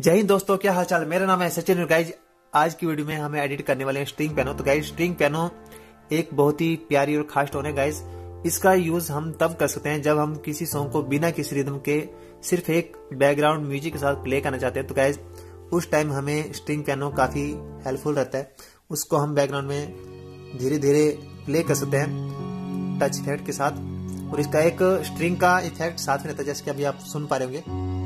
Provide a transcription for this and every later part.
जय हिंद दोस्तों, क्या हालचाल? मेरा नाम है सचिन गाइज़ आज की वीडियो में हमें एडिट करने वाले हैं स्ट्रिंग पियानो तो गाइज़ स्ट्रिंग पियानो एक बहुत ही प्यारी और खास टोन है गाइज़ इसका यूज़ हम तब कर सकते हैं जब हम किसी सॉन्ग को बिना किसी रिदम के सिर्फ़ एक बैकग्राउंड म्यूज़िक के साथ प्ले करना चाहते हैं। तो गाइज़ उस टाइम हमें स्ट्रिंग पियानो काफ़ी हेल्पफुल रहता है। उसको हम बैकग्राउंड में धीरे धीरे प्ले कर सकते हैं टच इफ़ेक्ट के साथ। और इसका एक स्ट्रिंग का इफ़ेक्ट साथ में रहता है, जैसे कि अभी आप सुन पा रहे होंगे।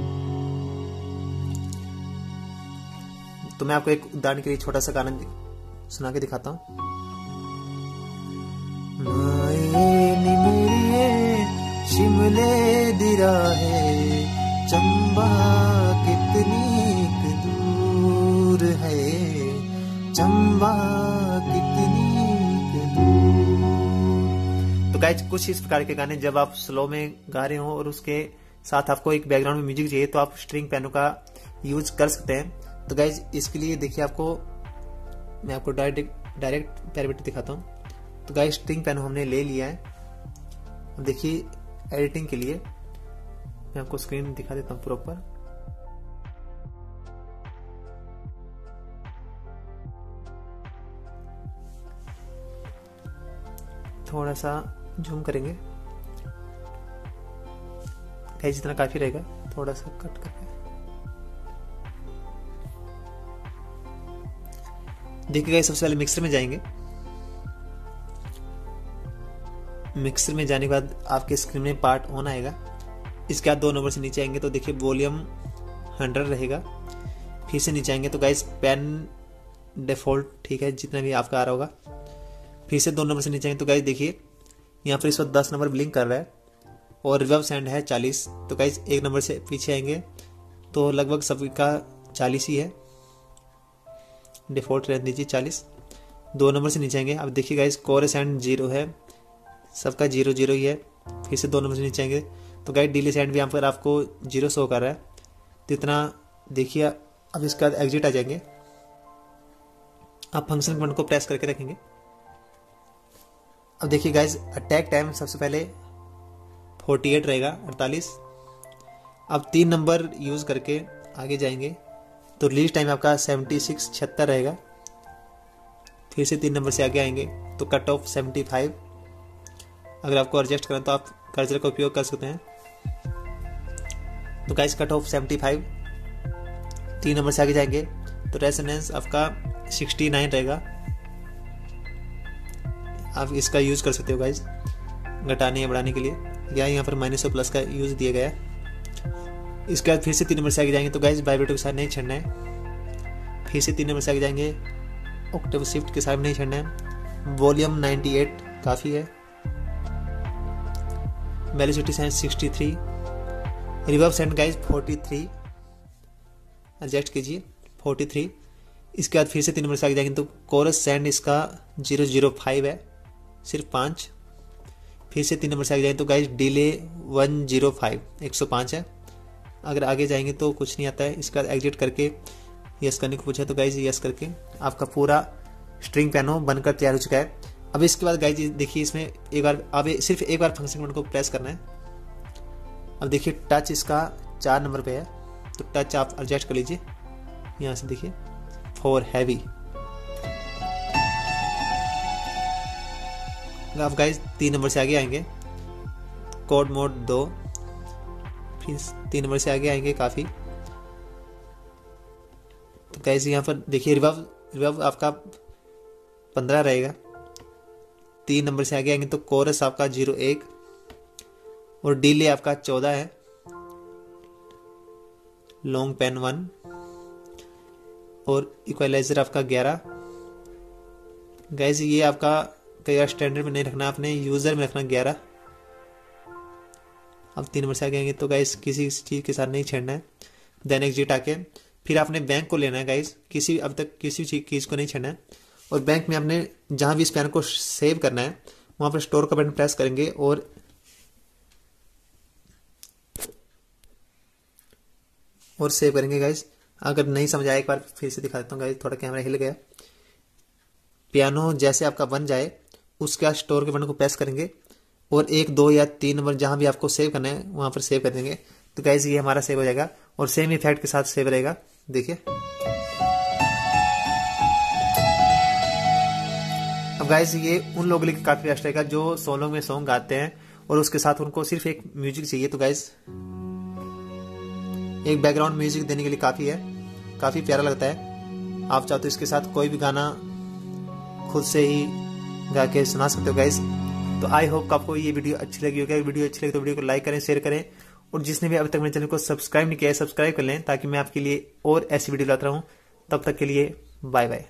तो मैं आपको एक उदाहरण के लिए छोटा सा गाना सुना के दिखाता हूँ। शिमले दिरा है चंबा कितनी दूर है? चंबा कितनी दूर? तो गाइज़ कुछ इस प्रकार के गाने जब आप स्लो में गा रहे हो और उसके साथ आपको एक बैकग्राउंड में म्यूज़िक चाहिए तो आप स्ट्रिंग पैनों का यूज़ कर सकते हैं। तो गाइज़ इसके लिए देखिए आपको, मैं आपको डायरेक्ट डायरेक्ट पैरामीटर दिखाता हूँ। तो गाइज़ स्ट्रिंग पेन हमने ले लिया है। देखिए एडिटिंग के लिए मैं आपको स्क्रीन दिखा देता हूँ प्रॉपर थोड़ा सा जूम करेंगे। जितना काफ़ी रहेगा। थोड़ा सा कट करके। देखिएगा सबसे पहले मिक्सर में जाएँगे। मिक्सर में जाने के बाद आपके स्क्रीन में पार्ट ऑन आएगा। इसके बाद दो नंबर से नीचे आएँगे तो देखिए वॉल्यूम हंड्रेड रहेगा। फिर से नीचे आएँगे तो गाइस पेन डिफ़ॉल्ट ठीक है, जितना भी आपका आ रहा होगा। फिर से दो नंबर से नीचे आएँगे तो गाइस देखिए, यहाँ पर इस वक्त दस नंबर ब्लिंक कर रहा है, और रिवर्व सेंड है चालीस। तो गाइस एक नंबर से पीछे आएँगे तो लगभग सभी का चालीस ही है। डिफ़ॉल्ट रहने दीजिए चालीस। दो नंबर से नीचे आएँगे। अब देखिए इस कोरस एंड ज़ीरो है। सबका ज़ीरो ज़ीरो ही है। फिर से दो नंबर से नीचे आएँगे। तो गाइड डीली सेंड भी यहाँ पर आपको ज़ीरो शो कर रहा है। तो इतना देखिए, अब इसके बाद एग्जिट आ जाएँगे। आप फ़ंक्शन कमांड को प्रेस करके रखेंगे। अब देखिए गाइज़ अटैक टाइम सबसे पहले 48 रहेगा 48 अब तीन नंबर यूज़ करके आगे जाएँगे। तो रिलीज़ टाइम आपका सेवेंटी सिक्स छहत्तर रहेगा। फिर से तीन नंबर से आगे आएँगे तो कट ऑफ़ सेवेंटी फाइव अगर आपको एडजस्ट करें तो आप कर्जर का उपयोग कर सकते हैं। तो guys cut off seventy five तीन नंबर से आगे जाएँगे तो रेसोनेंस आपका सिक्सटी नाइन रहेगा। आप इसका यूज़ कर सकते हो गाइस घटाने या बढ़ाने के लिए। या यहाँ पर माइनस और प्लस का यूज़ दिया गया है। इसके बाद फिर से तीन नंबर से आगे जाएँगे। तो गाइज़ वाइब्रेटर के साथ नहीं छड़ना है। फिर से तीन नंबर से आगे जाएँगे। ऑक्टेव शिफ्ट के साथ नहीं छड़ना है। वॉल्यूम 98 काफ़ी है। Velocity science sixty three reverb send guys forty three adjust कीजिए फोर्टी थ्री इसके बाद फिर से तीन नंबर से आगे जाएँगे। तो कोरस सेंड इसका ज़ीरो ज़ीरो फाइव है। सिर्फ़ पाँच। फिर से तीन नंबर से आगे जाएँगे। तो guys delay one zero five एक सौ पाँच है। अगर आगे जाएँगे तो कुछ नहीं आता है। इसके बाद एग्जिट करके यस करने को पूछा तो गाइज़ यस करके आपका पूरा स्ट्रिंग पैनो बनकर तैयार हो चुका है। अब इसके बाद गाइज़ देखिए इसमें एक बार, अब सिर्फ़ एक बार फ़ंक्शन कोड को प्रेस करना है। अब देखिए टच इसका चार नंबर पे है तो टच आप एडजस्ट कर लीजिए। यहाँ से देखिए फॉर हैवी आप गाइज़ तीन नंबर से आगे आएँगे। कोड मोड दो। फिर तीन नंबर से आगे आएँगे काफ़ी। तो कैसे यहाँ पर देखिए रिवर्व रिवर्व आपका पंद्रह रहेगा। तीन नंबर से आगे आएँगे तो कोरस आपका ज़ीरो एक और डीले आपका चौदह है। लॉन्ग पेन वन और इक्वलाइजर आपका ग्यारह। गैस ये आपका कई स्टैंडर्ड में नहीं रखना, आपने यूज़र में रखना ग्यारह। अब तीन से आगे आएँगे तो गाइस किसी चीज़ के साथ नहीं छेड़ना है। देन एग्जिट आके, फिर आपने बैंक को लेना है गाइस किसी, अब तक किसी चीज़ को नहीं छेड़ना है। और बैंक में आपने जहाँ भी इस पैन को सेव करना है, वहाँ पर स्टोर का बटन प्रेस करेंगे और और सेव करेंगे गाइस अगर नहीं समझ आया, एक बार फिर से दिखा देता हूँ गाइस थोड़ा कैमरा हिल गया। पियानो जैसे आपका बन जाए, उसके बाद स्टोर के बटन को प्रेस करेंगे। और एक, दो या तीन नंबर जहाँ भी आपको सेव करना है, वहाँ पर सेव कर देंगे। तो गाइज़ ये हमारा सेव हो जाएगा और सेम इफ़ेक्ट के साथ सेव रहेगा। देखिए। अब गाइस ये उन लोगों के लिए काफ़ी बेस्ट रहेगा जो सोलो में सॉन्ग गाते हैं और उसके साथ उनको सिर्फ़ एक म्यूज़िक चाहिए। तो गाइस एक बैकग्राउंड म्यूज़िक देने के लिए काफ़ी है। काफ़ी प्यारा लगता है। आप चाहते तो इसके साथ कोई भी गाना खुद से ही गा के सुना सकते हो गाइस तो आई होप आपको ये वीडियो अच्छी लगी होगी। वीडियो अच्छी लगी तो वीडियो को लाइक करें शेयर करें। और जिसने भी अभी तक मेरे चैनल को सब्सक्राइब नहीं किया है सब्सक्राइब कर लें ताकि मैं आपके लिए और ऐसी वीडियो लाता रहूँ। तब तक के लिए बाय बाय